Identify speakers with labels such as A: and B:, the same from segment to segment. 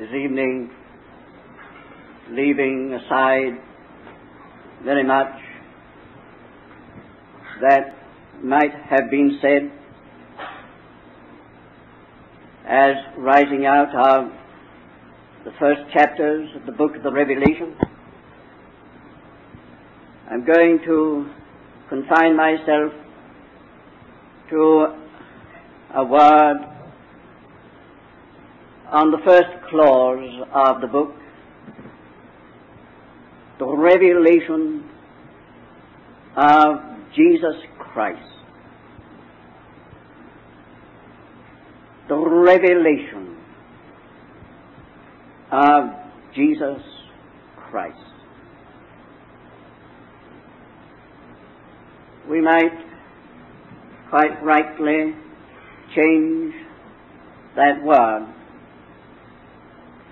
A: this evening, leaving aside very much that might have been said as rising out of the first chapters of the book of the Revelation. I'm going to confine myself to a word on the first clause of the book, the revelation of Jesus Christ. The revelation of Jesus Christ. We might quite rightly change that word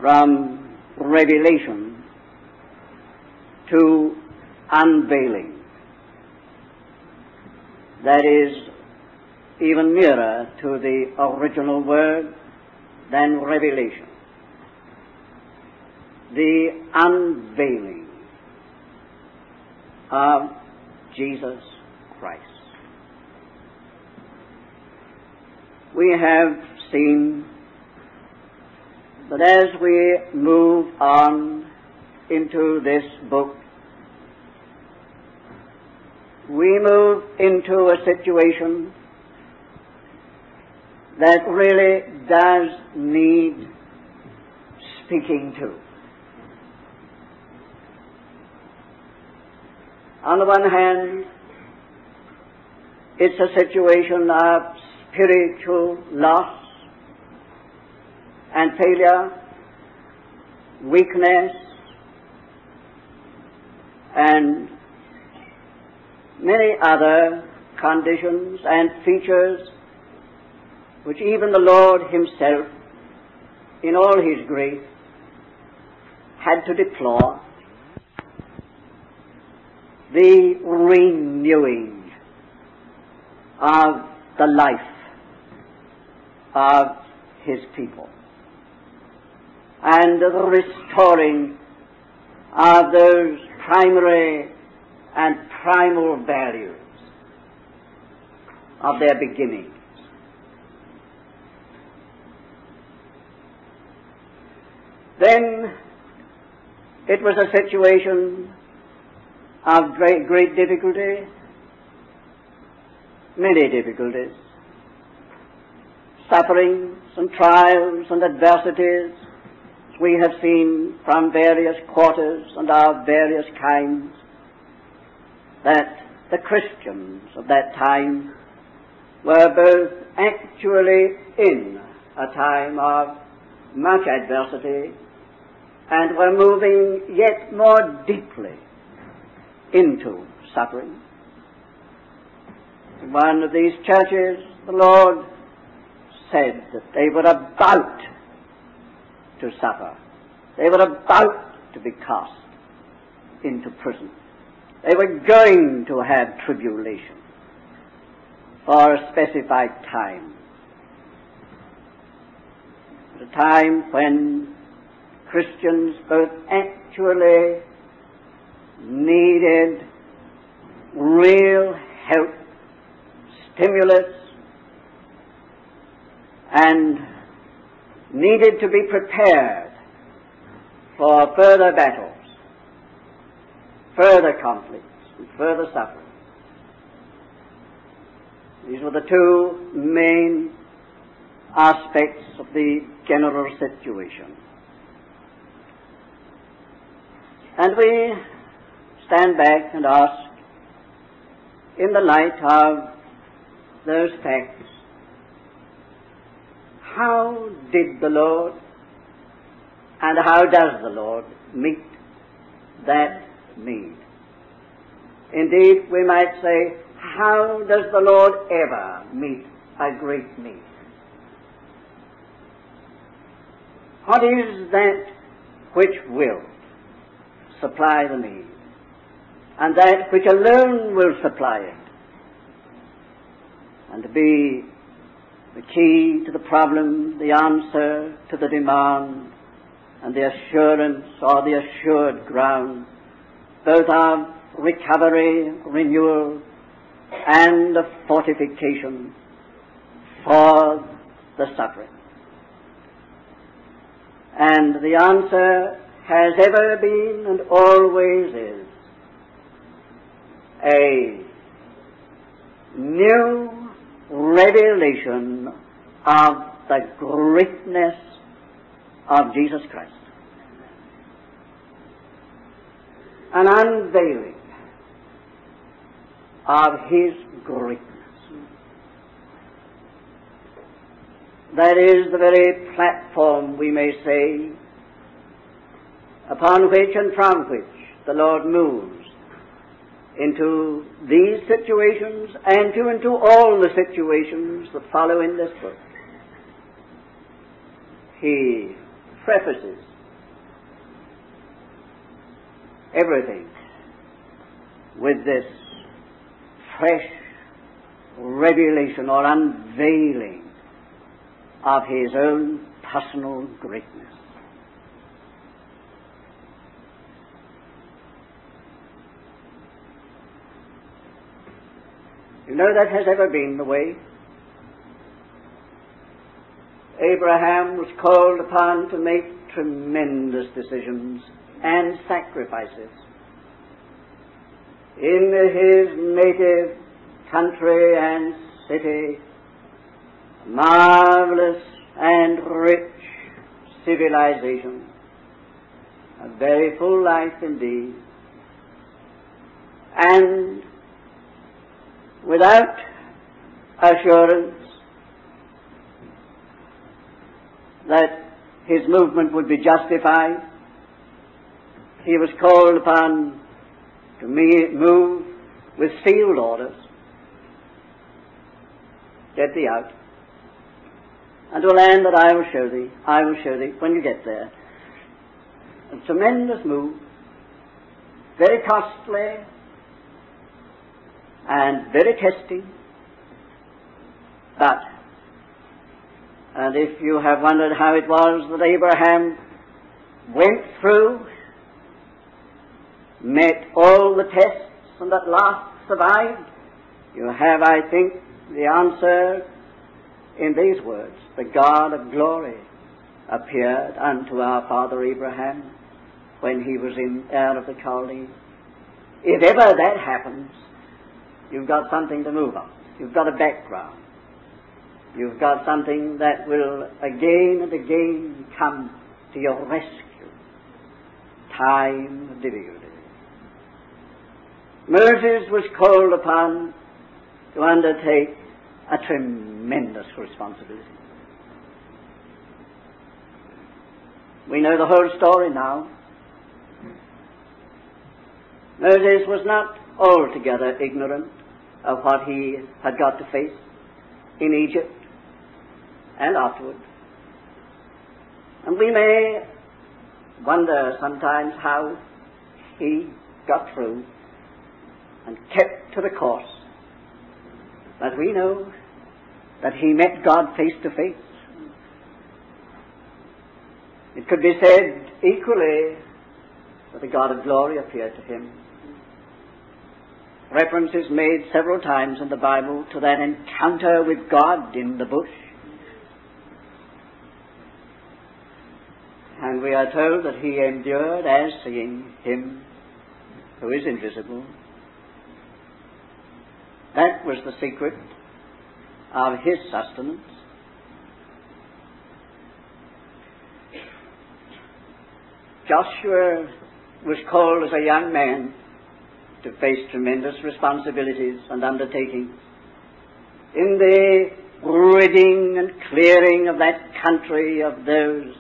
A: from revelation to unveiling. That is even nearer to the original word than revelation. The unveiling of Jesus Christ. We have seen that as we move on into this book, we move into a situation that really does need speaking to. On the one hand, it's a situation of spiritual loss and failure, weakness, and many other conditions and features which even the Lord Himself, in all His grace, had to deplore. The renewing of the life of His people and the restoring of those primary and primal values of their beginnings. Then it was a situation of great, great difficulty, many difficulties, sufferings and trials and adversities we have seen from various quarters and of various kinds that the Christians of that time were both actually in a time of much adversity and were moving yet more deeply into suffering. In one of these churches, the Lord said that they were about to suffer. They were about to be cast into prison. They were going to have tribulation for a specified time. A time when Christians both actually needed real help, stimulus, and needed to be prepared for further battles, further conflicts, and further suffering. These were the two main aspects of the general situation. And we stand back and ask, in the light of those facts, how did the Lord and how does the Lord meet that need? Indeed, we might say, how does the Lord ever meet a great need? What is that which will supply the need? And that which alone will supply it? And be the key to the problem, the answer to the demand, and the assurance or the assured ground, both of recovery, renewal, and of fortification for the suffering. And the answer has ever been and always is a new revelation of the greatness of Jesus Christ. An unveiling of His greatness. That is the very platform, we may say, upon which and from which the Lord moves into these situations and to into all the situations that follow in this book. He prefaces everything with this fresh revelation or unveiling of his own personal greatness. You know that has ever been the way. Abraham was called upon to make tremendous decisions and sacrifices in his native country and city, marvelous and rich civilization, a very full life indeed, and without assurance that his movement would be justified, he was called upon to move with sealed orders. Get thee out. And to a land that I will show thee, I will show thee when you get there. A tremendous move, very costly, and very testing. But, and if you have wondered how it was that Abraham went through, met all the tests, and at last survived, you have, I think, the answer in these words. The God of glory appeared unto our father Abraham when he was in Ur of the Chaldees. If ever that happens, You've got something to move on. You've got a background. You've got something that will again and again come to your rescue. Time of. Moses was called upon to undertake a tremendous responsibility. We know the whole story now. Moses was not altogether ignorant of what he had got to face in Egypt and afterward. And we may wonder sometimes how he got through and kept to the course. But we know that he met God face to face. It could be said equally that the God of glory appeared to him Reference is made several times in the Bible to that encounter with God in the bush. And we are told that he endured as seeing him who is invisible. That was the secret of his sustenance. Joshua was called as a young man to face tremendous responsibilities and undertakings. In the ridding and clearing of that country of those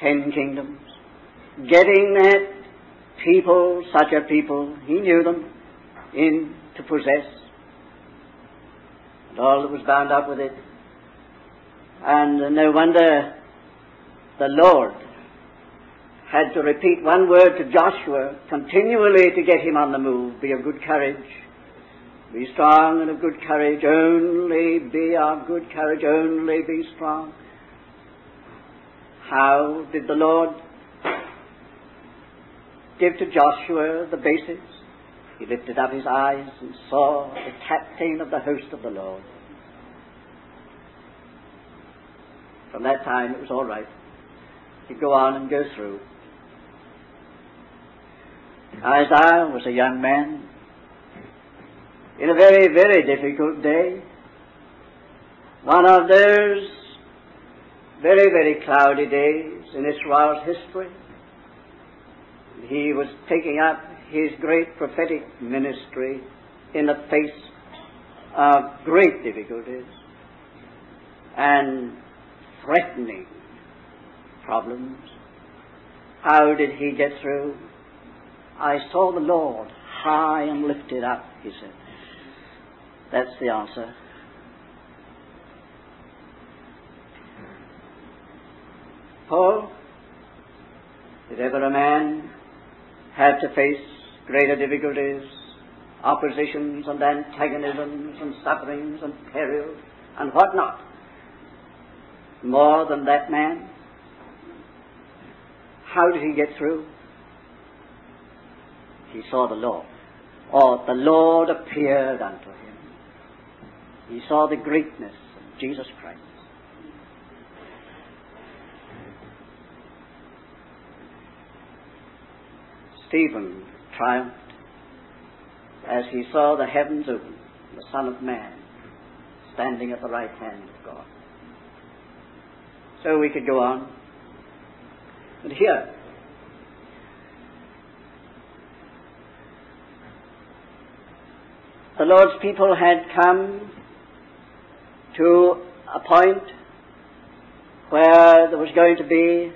A: ten kingdoms, getting that people, such a people, he knew them, in to possess, and all that was bound up with it. And no wonder the Lord had to repeat one word to Joshua continually to get him on the move. Be of good courage. Be strong and of good courage. Only be of good courage. Only be strong. How did the Lord give to Joshua the basis, he lifted up his eyes and saw the captain of the host of the Lord. From that time it was all right. He'd go on and go through. Isaiah was a young man in a very, very difficult day. One of those very, very cloudy days in Israel's history. He was taking up his great prophetic ministry in the face of great difficulties and threatening problems. How did he get through? I saw the Lord high and lifted up, he said. That's the answer. Paul, did ever a man have to face greater difficulties, oppositions and antagonisms and sufferings and perils and what not? More than that man? How did he get through? He saw the Lord, or the Lord appeared unto him. He saw the greatness of Jesus Christ. Stephen triumphed as he saw the heavens open, the Son of Man standing at the right hand of God. So we could go on. But here, the Lord's people had come to a point where there was going to be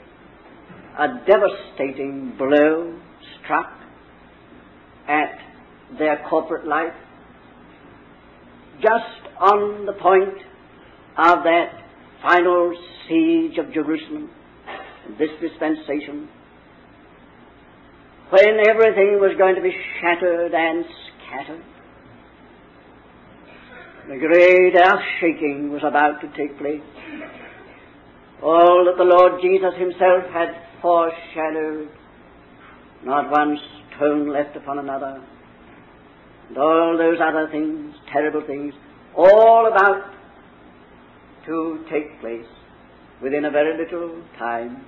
A: a devastating blow struck at their corporate life, just on the point of that final siege of Jerusalem, this dispensation, when everything was going to be shattered and scattered. The great earth shaking was about to take place. All that the Lord Jesus himself had foreshadowed not one stone left upon another, and all those other things, terrible things, all about to take place within a very little time.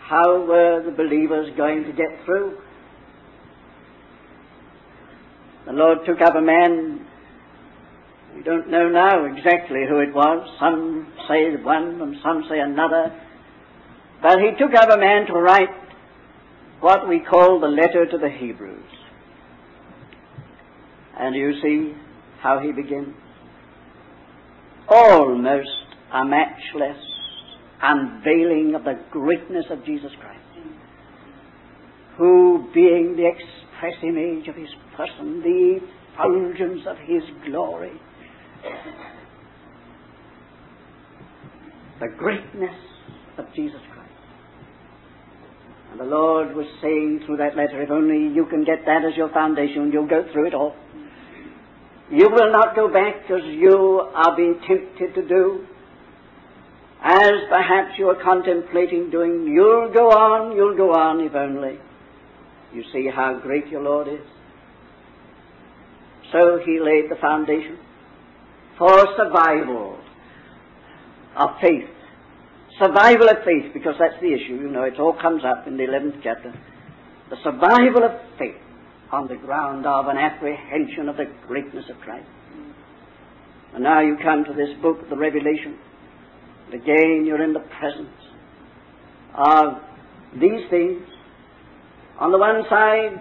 A: How were the believers going to get through? The Lord took up a man, we don't know now exactly who it was. Some say one and some say another. But he took up a man to write what we call the letter to the Hebrews. And you see how he begins. Almost a matchless unveiling of the greatness of Jesus Christ, who, being the express image of his person, the effulgence of his glory, the greatness of Jesus Christ. And the Lord was saying through that letter, if only you can get that as your foundation, you'll go through it all. You will not go back as you are being tempted to do, as perhaps you are contemplating doing. You'll go on, you'll go on if only you see how great your Lord is. So he laid the foundation for survival of faith survival of faith, because that's the issue, you know, it all comes up in the 11th chapter. The survival of faith on the ground of an apprehension of the greatness of Christ. And now you come to this book, the Revelation, and again you're in the presence of these things. On the one side,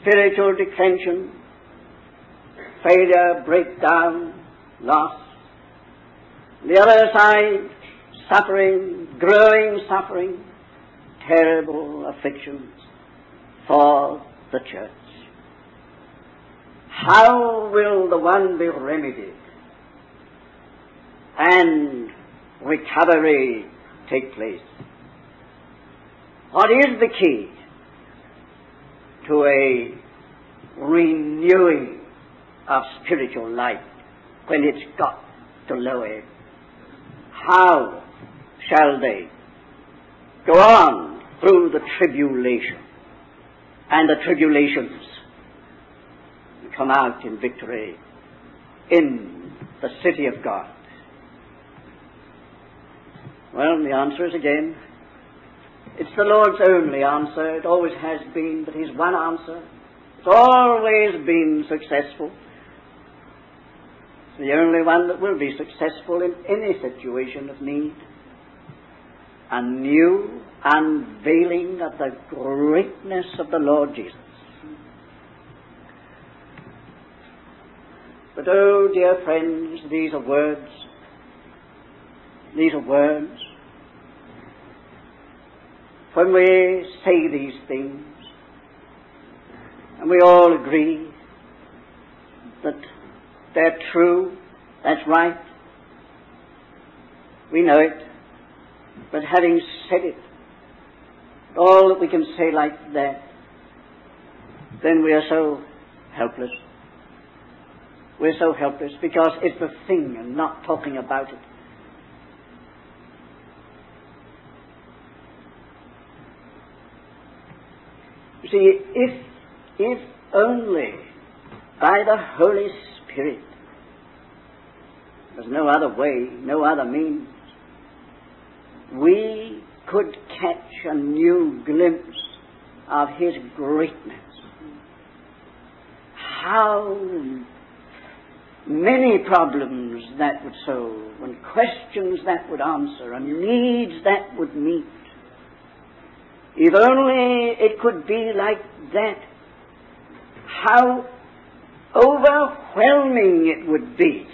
A: spiritual declension, failure, breakdown, loss. On the other side, suffering, growing suffering, terrible afflictions for the church. How will the one be remedied and recovery take place? What is the key to a renewing of spiritual life when it's got to ebb? How shall they go on through the tribulation and the tribulations and come out in victory in the city of God. Well, the answer is again, it's the Lord's only answer. It always has been, but His one answer. It's always been successful. It's the only one that will be successful in any situation of need. A new unveiling of the greatness of the Lord Jesus. But oh, dear friends, these are words. These are words. When we say these things, and we all agree that they're true, that's right, we know it, but having said it, all that we can say like that, then we are so helpless. We're so helpless because it's the thing and not talking about it. See, if, if only by the Holy Spirit, there's no other way, no other means, we could catch a new glimpse of His greatness. How many problems that would solve, and questions that would answer, and needs that would meet. If only it could be like that, how overwhelming it would be.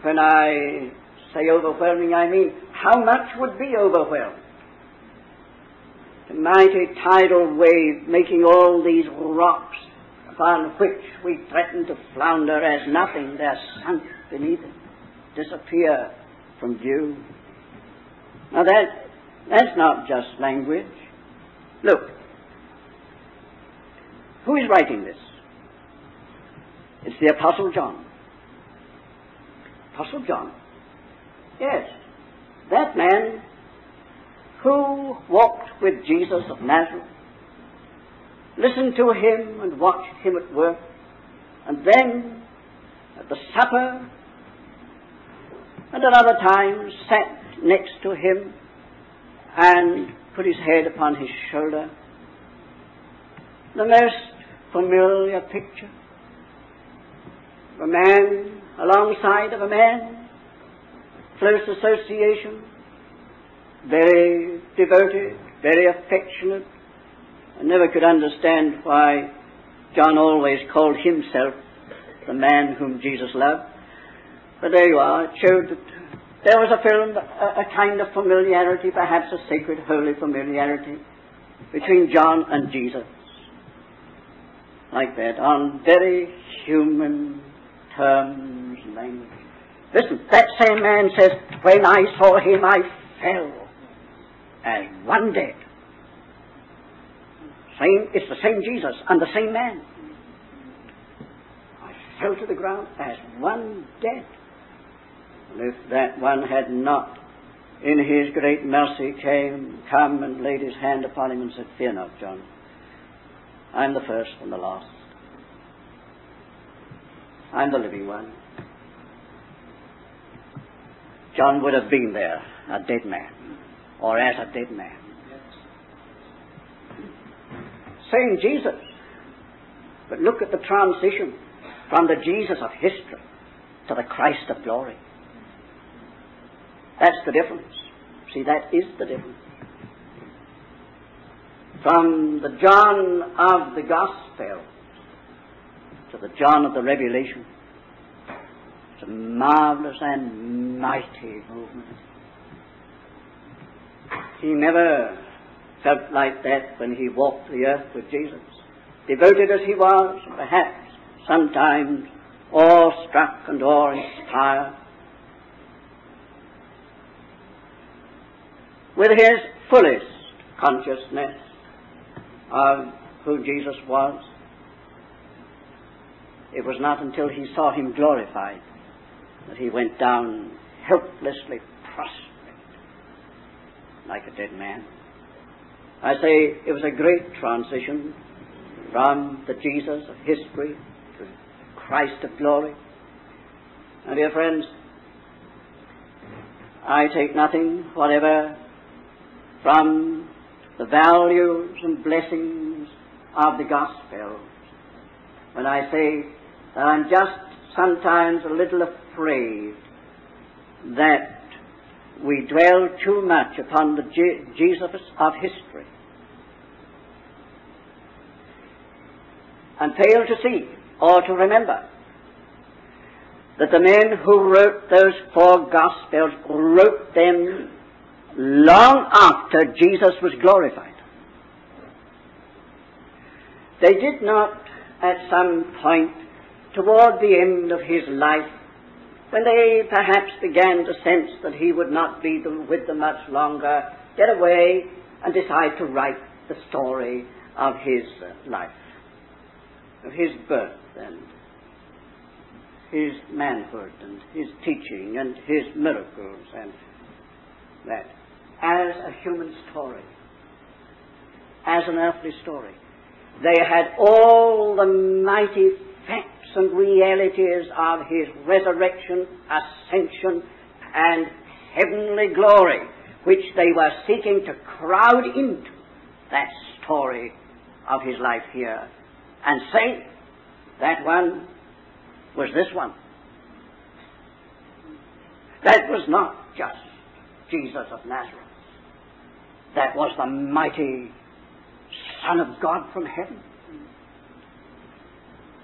A: When I say overwhelming, I mean how much would be overwhelmed? The mighty tidal wave making all these rocks upon which we threaten to flounder as nothing, they're sunk beneath it, disappear from view. Now that, that's not just language. Look, who is writing this? It's the Apostle John. Apostle John. Yes, that man who walked with Jesus of Nazareth listened to him and watched him at work, and then at the supper and at other times sat next to him and put his head upon his shoulder. The most familiar picture of a man alongside of a man, close association, very devoted, very affectionate, I never could understand why John always called himself the man whom Jesus loved. But there you are. It showed that there was a film, a, a kind of familiarity, perhaps a sacred, holy familiarity between John and Jesus. Like that, on very human terms language. Listen, that same man says, When I saw him, I fell as one dead. Same, it's the same Jesus and the same man. I fell to the ground as one dead. If that one had not, in his great mercy, came, come and laid his hand upon him and said, Fear not, John. I'm the first and the last. I'm the living one. John would have been there, a dead man, or as a dead man. Same Jesus. But look at the transition from the Jesus of history to the Christ of glory. That's the difference. See, that is the difference. From the John of the Gospel to the John of the Revelation. It's a marvelous and mighty movement. He never felt like that when he walked the earth with Jesus. Devoted as he was, perhaps sometimes awe-struck and awe-inspired. With his fullest consciousness of who Jesus was, it was not until he saw him glorified that he went down helplessly prostrate like a dead man. I say it was a great transition from the Jesus of history to Christ of glory. And dear friends, I take nothing whatever from the values and blessings of the gospel. When I say that I'm just sometimes a little afraid that we dwell too much upon the Jesus of history and fail to see or to remember that the men who wrote those four Gospels wrote them long after Jesus was glorified. They did not at some point toward the end of his life, when they perhaps began to sense that he would not be with them much longer, get away and decide to write the story of his life, of his birth and his manhood and his teaching and his miracles and that as a human story, as an earthly story. They had all the mighty facts and realities of his resurrection, ascension, and heavenly glory, which they were seeking to crowd into that story of his life here and say that one was this one. That was not just Jesus of Nazareth. That was the mighty Son of God from heaven.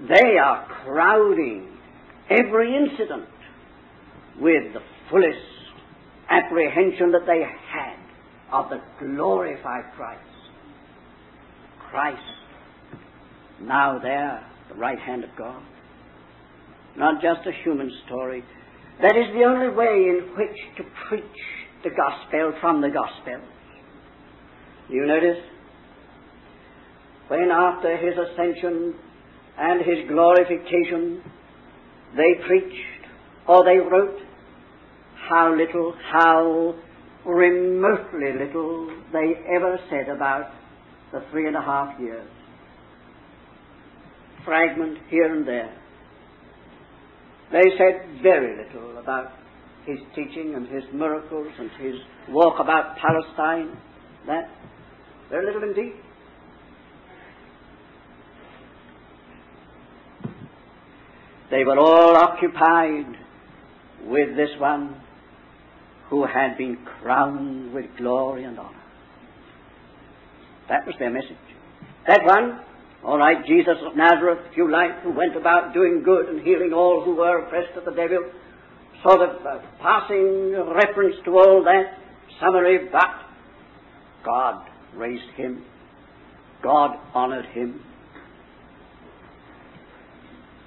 A: They are crowding every incident with the fullest apprehension that they had of the glorified Christ. Christ, now there, the right hand of God not just a human story. That is the only way in which to preach the gospel from the gospel. You notice? When after his ascension and his glorification they preached or they wrote, how little, how remotely little they ever said about the three and a half years. Fragment here and there. They said very little about his teaching and his miracles and his walk about Palestine. That, very little indeed. They were all occupied with this one who had been crowned with glory and honor. That was their message. That one all right, Jesus of Nazareth, if you like, who went about doing good and healing all who were oppressed of the devil. Sort of uh, passing reference to all that summary, but God raised him. God honored him.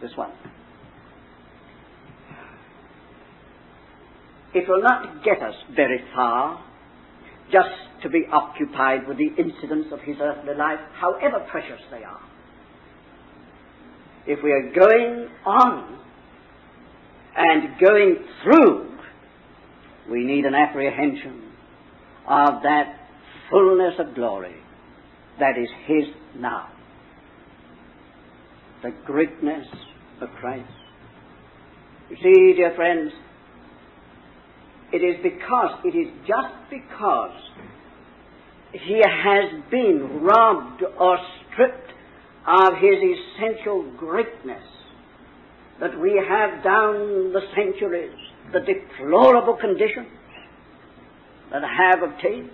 A: This one. It will not get us very far just to be occupied with the incidents of his earthly life, however precious they are. If we are going on and going through, we need an apprehension of that fullness of glory that is his now. The greatness of Christ. You see, dear friends, it is because, it is just because he has been robbed or stripped of his essential greatness that we have down the centuries the deplorable conditions that have obtained.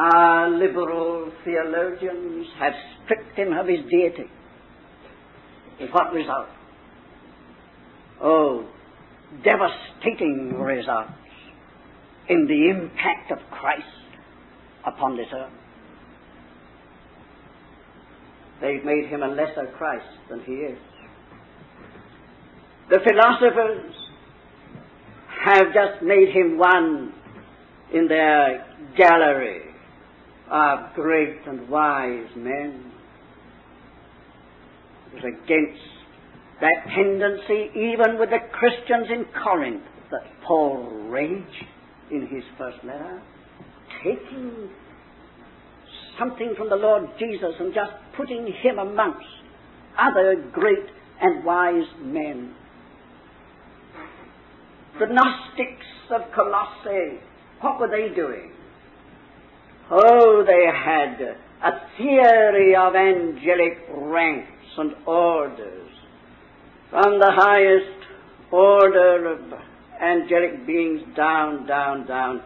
A: Our liberal theologians have stripped him of his deity. With what result? Oh, devastating results in the impact of Christ upon this earth. They've made him a lesser Christ than he is. The philosophers have just made him one in their gallery of great and wise men. It was against that tendency, even with the Christians in Corinth, that Paul raged in his first letter, taking something from the Lord Jesus and just putting him amongst other great and wise men. The Gnostics of Colossae, what were they doing? Oh, they had a theory of angelic ranks and orders. From the highest order of angelic beings down, down, down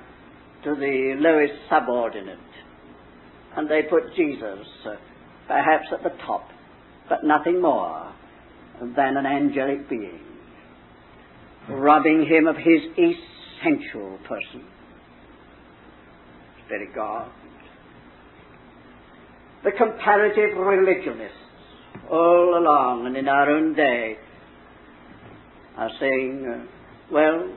A: to the lowest subordinate. And they put Jesus uh, perhaps at the top, but nothing more than an angelic being, robbing him of his essential person. Very God. The comparative religionists all along and in our own day are saying, uh, well,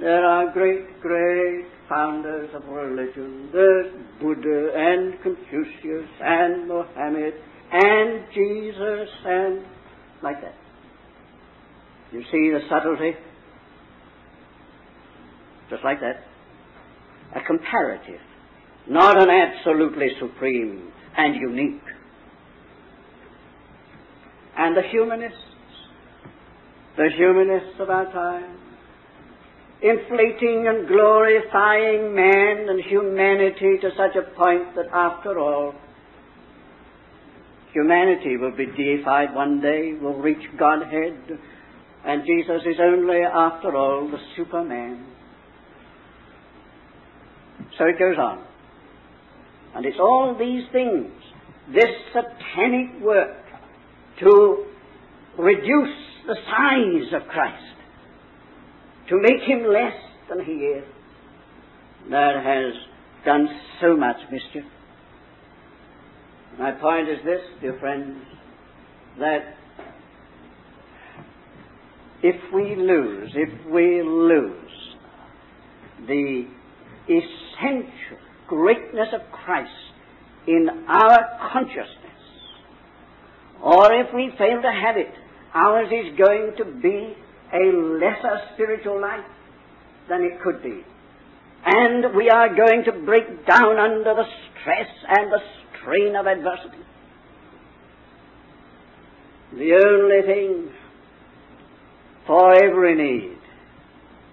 A: there are great, great founders of religion. There's Buddha and Confucius and Mohammed and Jesus and like that. You see the subtlety? Just like that. A comparative, not an absolutely supreme and unique. And the humanists, the humanists of our time, inflating and glorifying man and humanity to such a point that after all, humanity will be deified one day, will reach Godhead, and Jesus is only, after all, the Superman. So it goes on. And it's all these things, this satanic work to reduce the size of Christ to make him less than he is, that has done so much mischief. My point is this, dear friends, that if we lose, if we lose the essential greatness of Christ in our consciousness, or if we fail to have it, ours is going to be a lesser spiritual life than it could be. And we are going to break down under the stress and the strain of adversity. The only thing for every need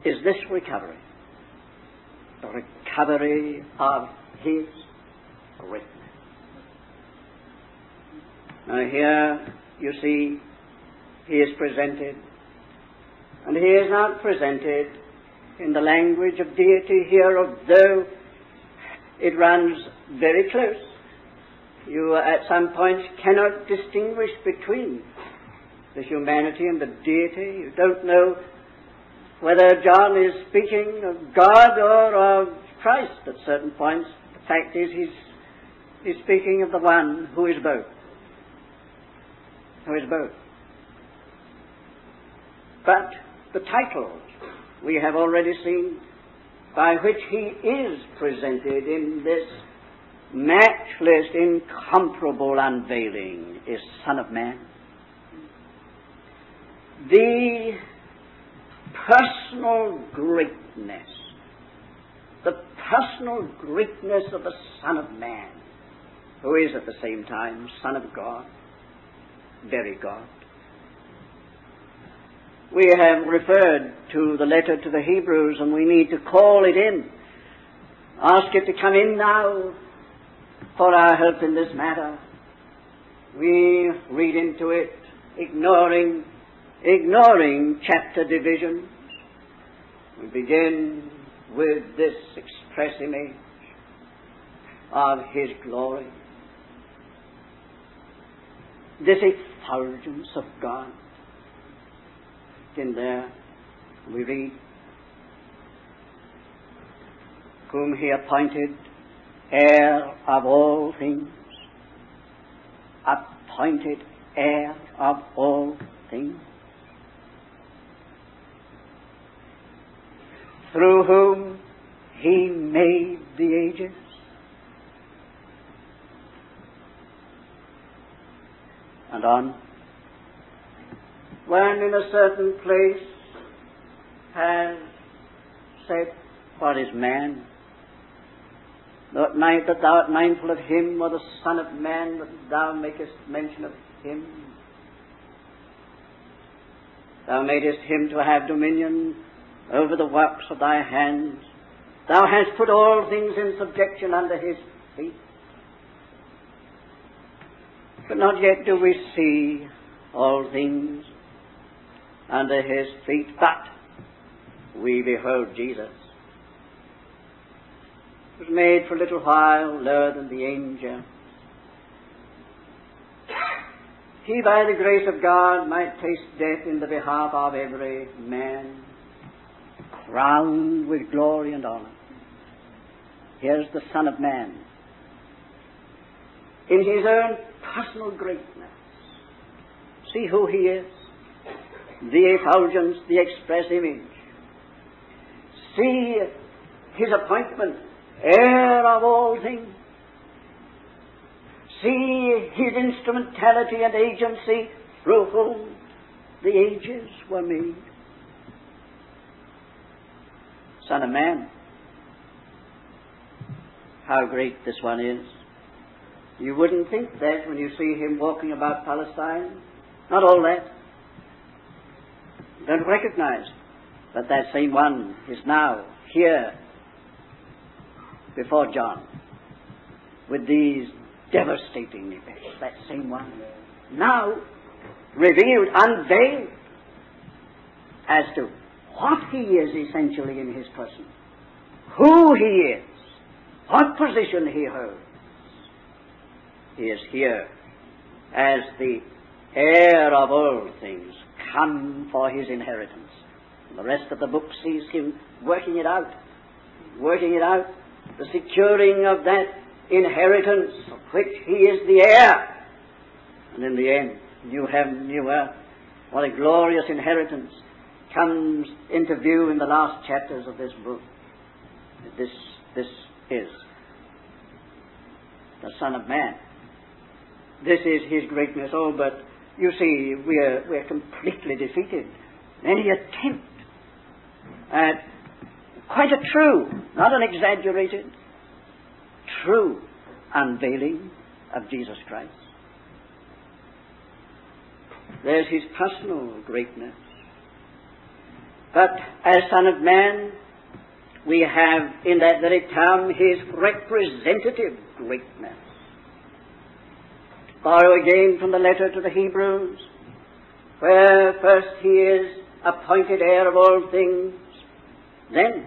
A: is this recovery. Recovery of His greatness. Now here you see He is presented and he is not presented in the language of deity here, although it runs very close. You at some points cannot distinguish between the humanity and the deity. You don't know whether John is speaking of God or of Christ at certain points. The fact is he's, he's speaking of the one who is both. Who is both. But the titles we have already seen by which he is presented in this matchless, incomparable unveiling is Son of Man. The personal greatness, the personal greatness of the Son of Man, who is at the same time Son of God, very God. We have referred to the letter to the Hebrews and we need to call it in. Ask it to come in now for our help in this matter. We read into it, ignoring, ignoring chapter divisions. We begin with this express image of His glory. This effulgence of God in there, we read, whom he appointed heir of all things, appointed heir of all things, through whom he made the ages. And on when in a certain place has said, What is man? That, that thou art mindful of him, or the Son of Man, that thou makest mention of him. Thou madest him to have dominion over the works of thy hands. Thou hast put all things in subjection under his feet. But not yet do we see all things under his feet, but we behold Jesus. who Was made for a little while lower than the angel. He, by the grace of God, might taste death in the behalf of every man, crowned with glory and honor. Here's the Son of Man. In his own personal greatness. See who he is. The effulgence, the express image. See his appointment, heir of all things. See his instrumentality and agency through whom the ages were made. Son of Man, how great this one is. You wouldn't think that when you see him walking about Palestine. Not all that. Don't recognize that that same one is now here before John with these devastating effects. That same one now revealed, unveiled as to what he is essentially in his person, who he is, what position he holds. He is here as the heir of all things, come for his inheritance. And the rest of the book sees him working it out, working it out, the securing of that inheritance of which he is the heir. And in the end, new heaven, new earth, what a glorious inheritance comes into view in the last chapters of this book. This, this is the Son of Man. This is his greatness. Oh, but you see, we're, we're completely defeated. Any attempt at quite a true, not an exaggerated, true unveiling of Jesus Christ. There's his personal greatness. But as Son of Man, we have in that very term his representative greatness borrow again from the letter to the Hebrews, where first he is appointed heir of all things, then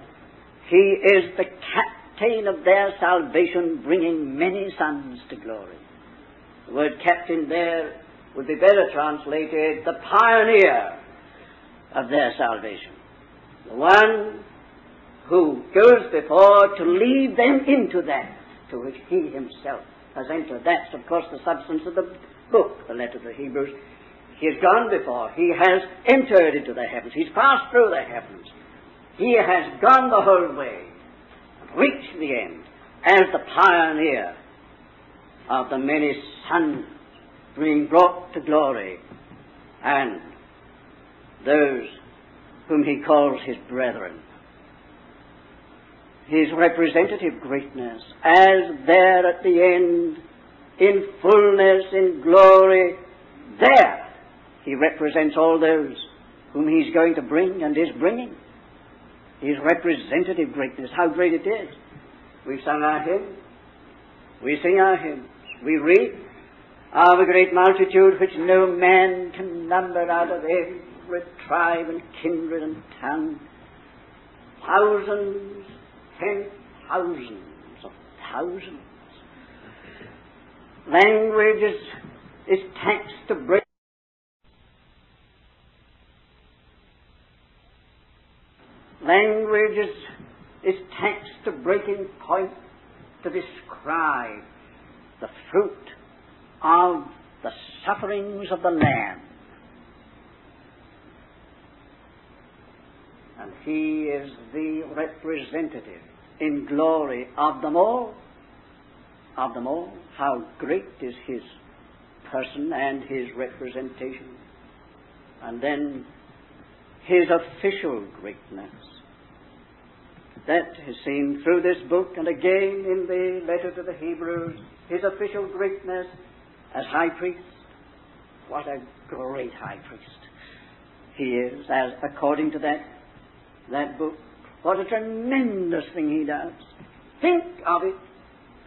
A: he is the captain of their salvation, bringing many sons to glory. The word captain there would be better translated the pioneer of their salvation. The one who goes before to lead them into that to which he himself has entered. That's, of course, the substance of the book, the letter to the Hebrews. He has gone before. He has entered into the heavens. He's passed through the heavens. He has gone the whole way, reached the end as the pioneer of the many sons being brought to glory and those whom he calls his brethren his representative greatness as there at the end, in fullness, in glory, there he represents all those whom he's going to bring and is bringing. His representative greatness, how great it is. We sung our hymn. We sing our hymns. We read ah, of a great multitude which no man can number out of every tribe and kindred and tongue. Thousands ten thousands of thousands. Language is, is taxed to break. Language is, is taxed to breaking point to describe the fruit of the sufferings of the Lamb. And he is the representative in glory of them all. Of them all. How great is his person and his representation. And then his official greatness. That is seen through this book and again in the letter to the Hebrews, his official greatness as high priest. What a great high priest he is, as according to that, that book. What a tremendous thing he does. Think of it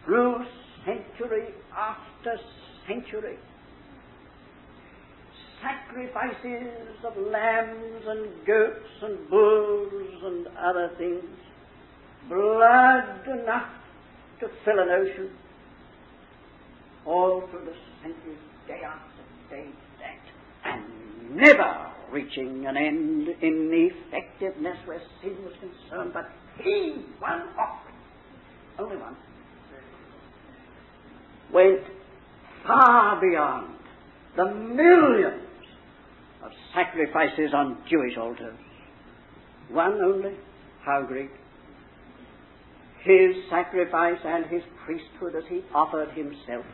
A: through century after century sacrifices of lambs and goats and bulls and other things, blood enough to fill an ocean, all through the centuries, day after day, that, and never reaching an end in effectiveness where sin was concerned, but he, one offering, only one, went far beyond the millions of sacrifices on Jewish altars. One only, how great. His sacrifice and his priesthood as he offered himself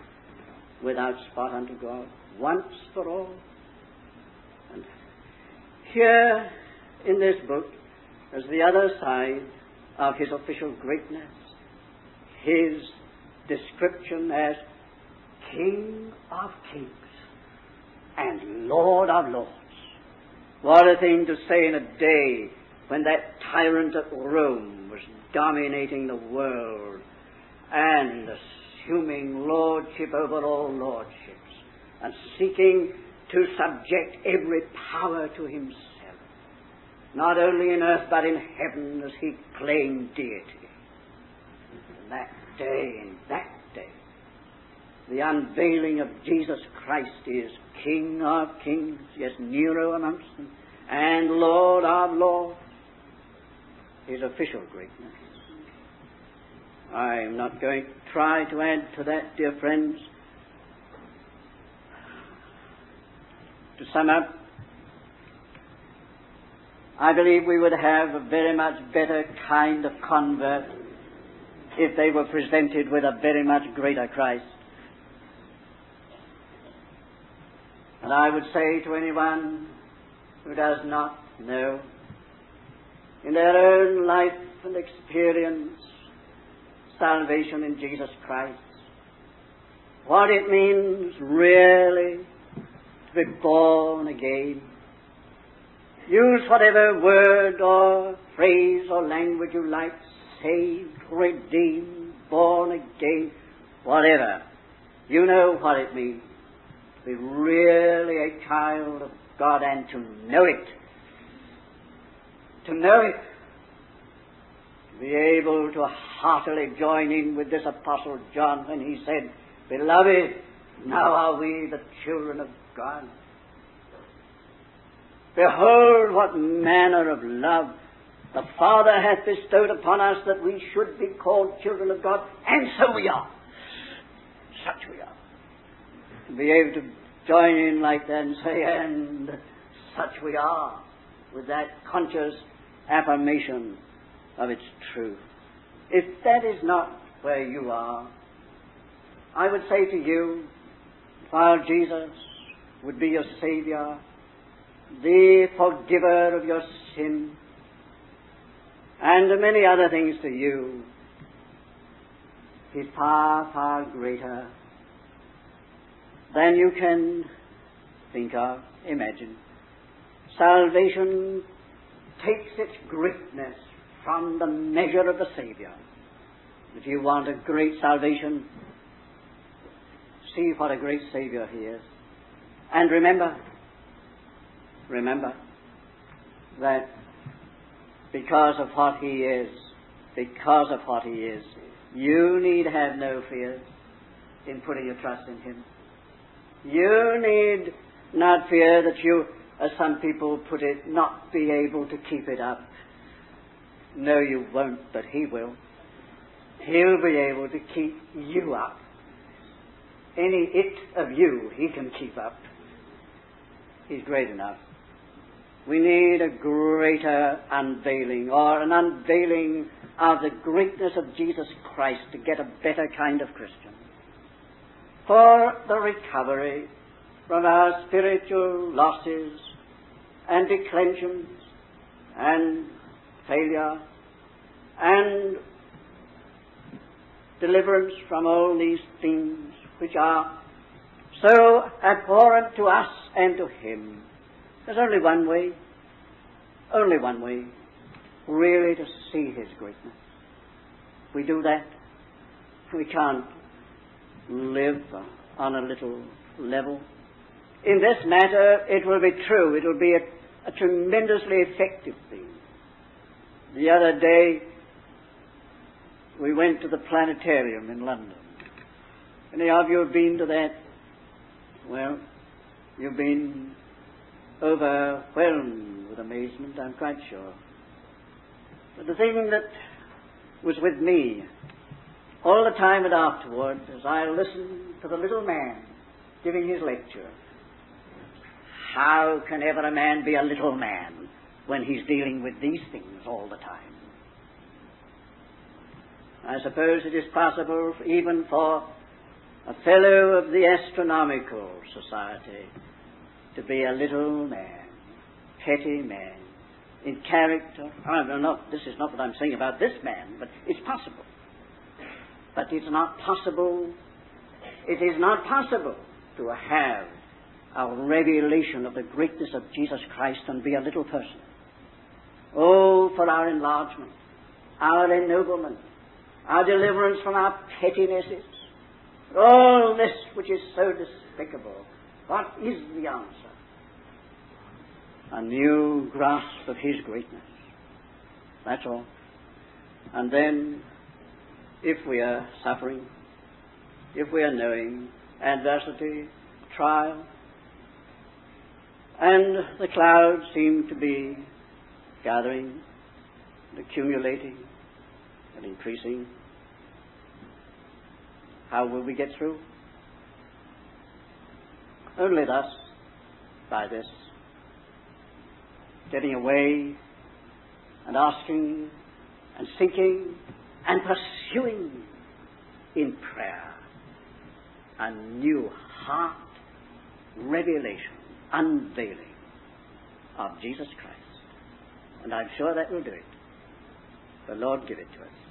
A: without spot unto God, once for all. Here in this book is the other side of his official greatness, his description as King of Kings and Lord of Lords. What a thing to say in a day when that tyrant at Rome was dominating the world and assuming lordship over all lordships and seeking to subject every power to himself, not only in earth but in heaven as he claimed deity. In that day, in that day, the unveiling of Jesus Christ is King of kings, yes, Nero amongst them, and Lord of lords, his official greatness. I am not going to try to add to that, dear friends. To sum up, I believe we would have a very much better kind of convert if they were presented with a very much greater Christ. And I would say to anyone who does not know, in their own life and experience, salvation in Jesus Christ, what it means really to be born again. Use whatever word or phrase or language you like, saved, redeemed, born again, whatever. You know what it means to be really a child of God and to know it. To know it. To be able to heartily join in with this Apostle John when he said, Beloved, now are we the children of God. Behold what manner of love the Father hath bestowed upon us that we should be called children of God, and so we are. Such we are to be able to join in like that and say, and such we are, with that conscious affirmation of its truth. If that is not where you are, I would say to you, while Jesus would be your Savior, the forgiver of your sin, and many other things to you, He's far, far greater than you can think of, imagine. Salvation takes its greatness from the measure of the Savior. If you want a great salvation, see what a great Savior He is. And remember, remember that because of what He is, because of what He is, you need have no fears in putting your trust in Him. You need not fear that you, as some people put it, not be able to keep it up. No, you won't, but He will. He'll be able to keep you up. Any it of you He can keep up. He's great enough. We need a greater unveiling, or an unveiling of the greatness of Jesus Christ to get a better kind of Christian for the recovery from our spiritual losses and declensions and failure and deliverance from all these things which are so abhorrent to us and to Him. There's only one way, only one way, really to see His greatness. We do that. We can't live on a little level. In this matter, it will be true. It will be a, a tremendously effective thing. The other day, we went to the planetarium in London. Any of you have been to that? Well, you've been overwhelmed with amazement, I'm quite sure. But the thing that was with me all the time and afterward as I listened to the little man giving his lecture. How can ever a man be a little man when he's dealing with these things all the time? I suppose it is possible even for a fellow of the Astronomical Society to be a little man, petty man, in character. I'm not, this is not what I'm saying about this man, but it's possible. But it's not possible, it is not possible to have a revelation of the greatness of Jesus Christ and be a little person. Oh, for our enlargement, our ennoblement, our deliverance from our pettinesses, all this which is so despicable. What is the answer? A new grasp of His greatness. That's all. And then, if we are suffering, if we are knowing adversity, trial, and the clouds seem to be gathering, and accumulating, and increasing, how will we get through? Only thus, by this, getting away and asking and seeking and pursuing in prayer a new heart revelation, unveiling of Jesus Christ. And I'm sure that will do it. The Lord give it to us.